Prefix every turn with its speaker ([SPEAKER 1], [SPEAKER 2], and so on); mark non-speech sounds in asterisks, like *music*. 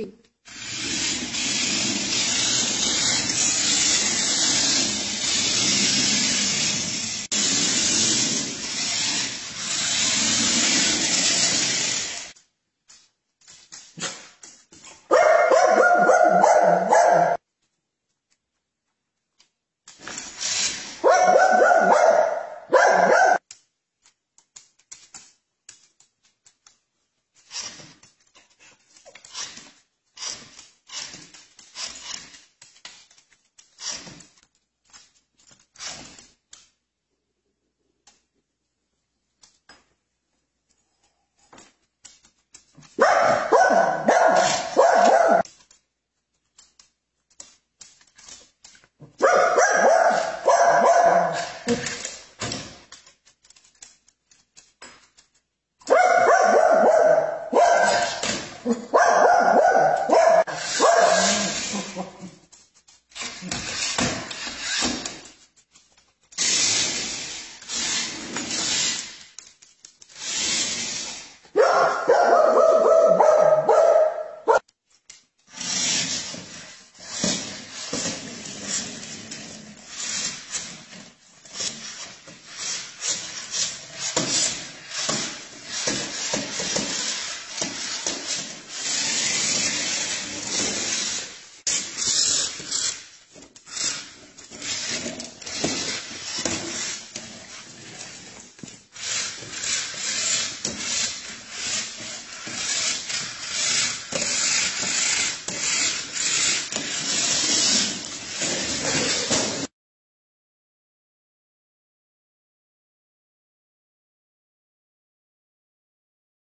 [SPEAKER 1] 对。Thank *laughs* you.